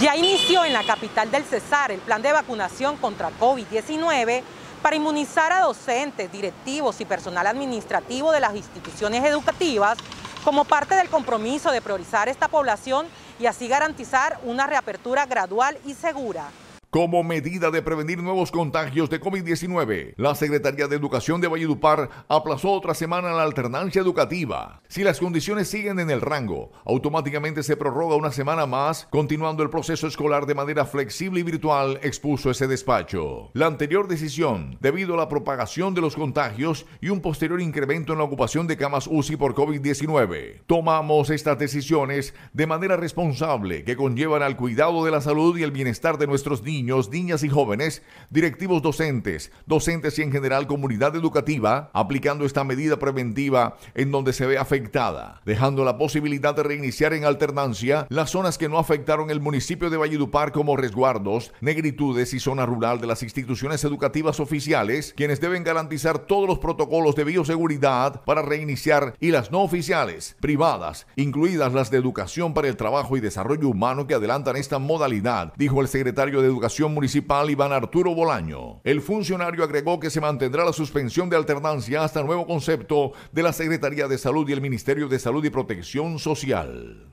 Ya inició en la capital del Cesar el plan de vacunación contra COVID-19 para inmunizar a docentes, directivos y personal administrativo de las instituciones educativas como parte del compromiso de priorizar esta población y así garantizar una reapertura gradual y segura. Como medida de prevenir nuevos contagios de COVID-19, la Secretaría de Educación de Valledupar aplazó otra semana la alternancia educativa. Si las condiciones siguen en el rango, automáticamente se prorroga una semana más, continuando el proceso escolar de manera flexible y virtual, expuso ese despacho. La anterior decisión, debido a la propagación de los contagios y un posterior incremento en la ocupación de camas UCI por COVID-19. Tomamos estas decisiones de manera responsable que conllevan al cuidado de la salud y el bienestar de nuestros niños niños, niñas y jóvenes, directivos docentes, docentes y en general comunidad educativa, aplicando esta medida preventiva en donde se ve afectada, dejando la posibilidad de reiniciar en alternancia las zonas que no afectaron el municipio de Valledupar como resguardos, negritudes y zona rural de las instituciones educativas oficiales, quienes deben garantizar todos los protocolos de bioseguridad para reiniciar y las no oficiales, privadas, incluidas las de educación para el trabajo y desarrollo humano que adelantan esta modalidad, dijo el secretario de Educación Municipal Iván Arturo Bolaño. El funcionario agregó que se mantendrá la suspensión de alternancia hasta nuevo concepto de la Secretaría de Salud y el Ministerio de Salud y Protección Social.